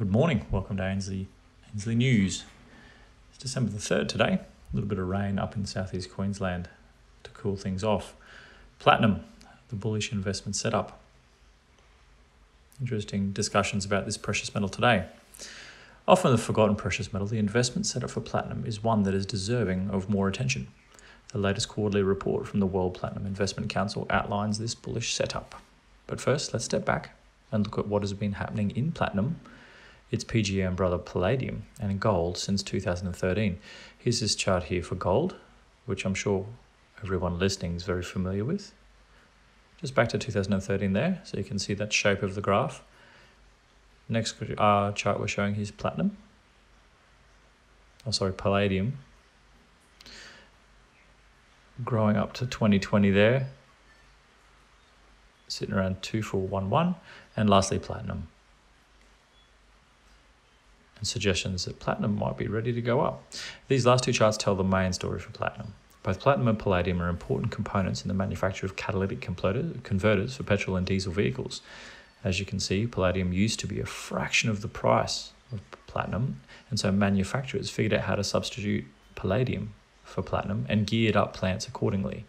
Good morning. Welcome to Ainslie, Ainslie News. It's December the 3rd today. A little bit of rain up in southeast Queensland to cool things off. Platinum, the bullish investment setup. Interesting discussions about this precious metal today. Often the forgotten precious metal, the investment setup for platinum is one that is deserving of more attention. The latest quarterly report from the World Platinum Investment Council outlines this bullish setup. But first, let's step back and look at what has been happening in platinum, its PGM brother palladium, and gold since 2013. Here's this chart here for gold, which I'm sure everyone listening is very familiar with. Just back to 2013 there, so you can see that shape of the graph. Next uh, chart we're showing is platinum. Oh, sorry, palladium. Growing up to 2020 there, sitting around 2411. And lastly, platinum. And suggestions that platinum might be ready to go up. These last two charts tell the main story for platinum. Both platinum and palladium are important components in the manufacture of catalytic converters for petrol and diesel vehicles. As you can see, palladium used to be a fraction of the price of platinum, and so manufacturers figured out how to substitute palladium for platinum and geared up plants accordingly.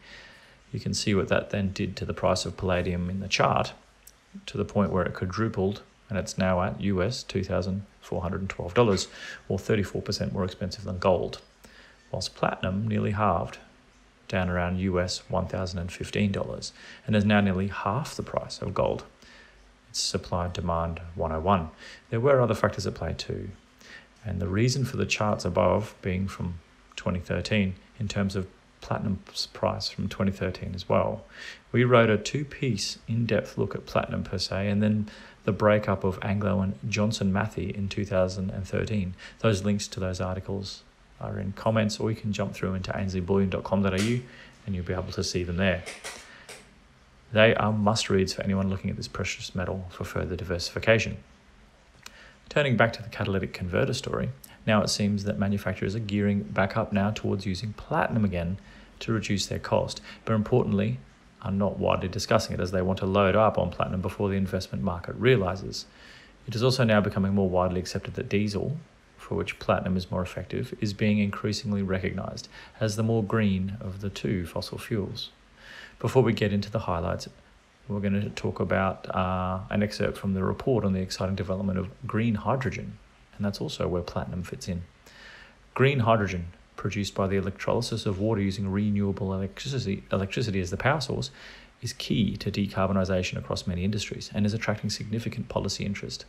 You can see what that then did to the price of palladium in the chart to the point where it quadrupled and it's now at US $2,412 or 34% more expensive than gold, whilst platinum nearly halved down around US $1,015 and is now nearly half the price of gold. It's supply and demand 101. There were other factors at play too, and the reason for the charts above being from 2013 in terms of platinum's price from 2013 as well. We wrote a two piece in depth look at platinum per se, and then the breakup of Anglo and Johnson Matthey in 2013. Those links to those articles are in comments, or you can jump through into ainslieBullion.com.au and you'll be able to see them there. They are must reads for anyone looking at this precious metal for further diversification. Turning back to the catalytic converter story, now it seems that manufacturers are gearing back up now towards using platinum again to reduce their cost, but importantly, are not widely discussing it as they want to load up on platinum before the investment market realizes. It is also now becoming more widely accepted that diesel, for which platinum is more effective, is being increasingly recognized as the more green of the two fossil fuels. Before we get into the highlights, we're going to talk about uh, an excerpt from the report on the exciting development of green hydrogen, and that's also where platinum fits in. Green hydrogen, produced by the electrolysis of water using renewable electricity, electricity as the power source, is key to decarbonisation across many industries and is attracting significant policy interest.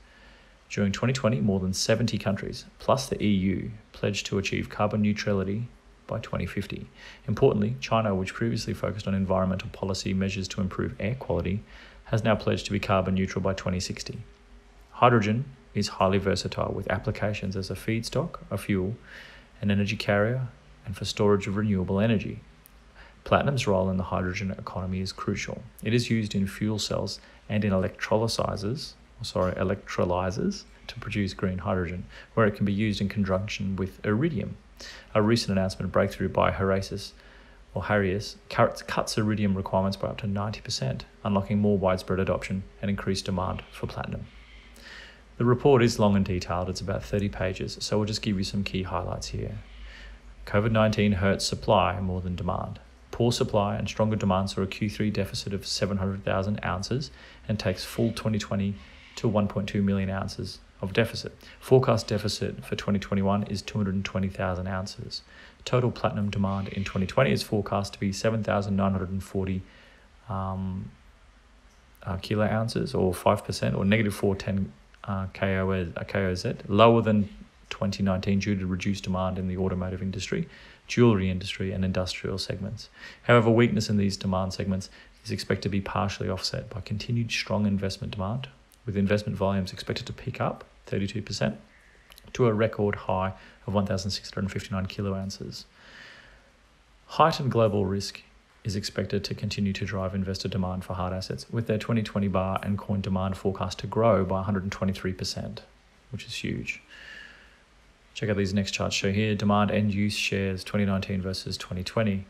During 2020, more than 70 countries, plus the EU, pledged to achieve carbon neutrality by 2050. Importantly, China, which previously focused on environmental policy measures to improve air quality, has now pledged to be carbon neutral by 2060. Hydrogen is highly versatile with applications as a feedstock, a fuel, an energy carrier, and for storage of renewable energy. Platinum's role in the hydrogen economy is crucial. It is used in fuel cells and in electrolyzers, oh, sorry, electrolyzers to produce green hydrogen, where it can be used in conjunction with iridium, a recent announcement breakthrough by Heraeus or Harius cuts iridium requirements by up to 90%, unlocking more widespread adoption and increased demand for platinum. The report is long and detailed, it's about 30 pages, so we'll just give you some key highlights here. COVID 19 hurts supply more than demand. Poor supply and stronger demand saw a Q3 deficit of 700,000 ounces and takes full 2020 to 1.2 million ounces of deficit. Forecast deficit for 2021 is 220,000 ounces. Total platinum demand in 2020 is forecast to be 7,940 um, uh, kilo ounces or 5% or negative 410 uh, KOZ, uh, KOZ, lower than 2019 due to reduced demand in the automotive industry, jewelry industry, and industrial segments. However, weakness in these demand segments is expected to be partially offset by continued strong investment demand, with investment volumes expected to pick up 32%, to a record high of 1,659 kilo ounces. Heightened global risk is expected to continue to drive investor demand for hard assets, with their 2020 bar and coin demand forecast to grow by 123%, which is huge. Check out these next charts show here demand end use shares 2019 versus 2020.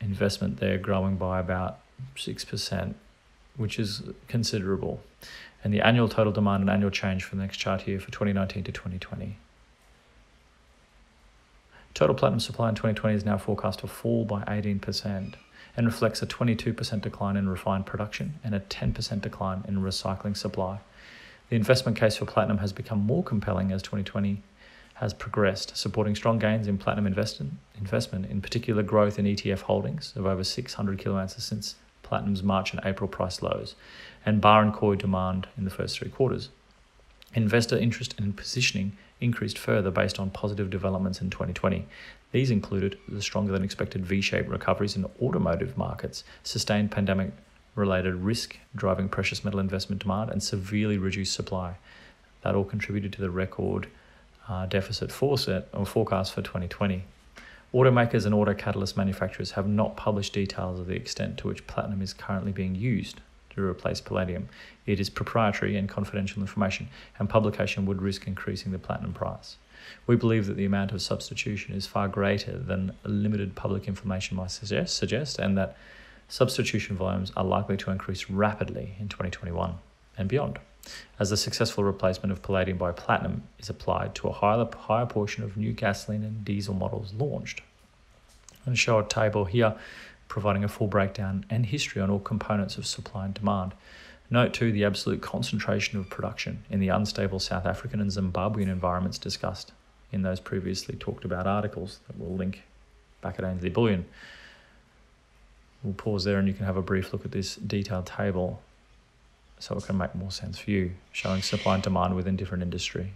Investment there growing by about 6%, which is considerable. And the annual total demand and annual change for the next chart here for 2019 to 2020. Total platinum supply in 2020 is now forecast to fall by 18% and reflects a 22% decline in refined production and a 10% decline in recycling supply. The investment case for platinum has become more compelling as 2020 has progressed, supporting strong gains in platinum investment, investment in particular growth in ETF holdings of over 600 kiloounces since platinum's March and April price lows, and bar and coy demand in the first three quarters. Investor interest and positioning increased further based on positive developments in 2020. These included the stronger than expected V shaped recoveries in automotive markets, sustained pandemic related risk driving precious metal investment demand, and severely reduced supply. That all contributed to the record uh, deficit foreset or forecast for 2020. Automakers and auto catalyst manufacturers have not published details of the extent to which platinum is currently being used to replace palladium. It is proprietary and confidential information, and publication would risk increasing the platinum price. We believe that the amount of substitution is far greater than limited public information might suggest, suggest and that substitution volumes are likely to increase rapidly in 2021 and beyond, as the successful replacement of palladium by platinum is applied to a higher, higher portion of new gasoline and diesel models launched. To show a table here providing a full breakdown and history on all components of supply and demand. Note too the absolute concentration of production in the unstable South African and Zimbabwean environments discussed in those previously talked about articles that we'll link back at Ainslie Bullion. We'll pause there and you can have a brief look at this detailed table so it can make more sense for you, showing supply and demand within different industry.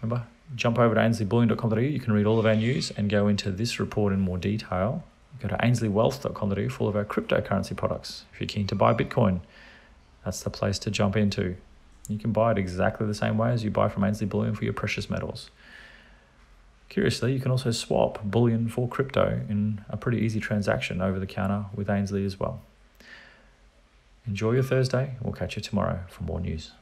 Remember, jump over to ainslieBullion.com.au. You can read all of our news and go into this report in more detail. Go to ainsliewealth.com.au for all of our cryptocurrency products. If you're keen to buy Bitcoin, that's the place to jump into. You can buy it exactly the same way as you buy from Ainslie Bullion for your precious metals. Curiously, you can also swap bullion for crypto in a pretty easy transaction over the counter with Ainslie as well. Enjoy your Thursday. We'll catch you tomorrow for more news.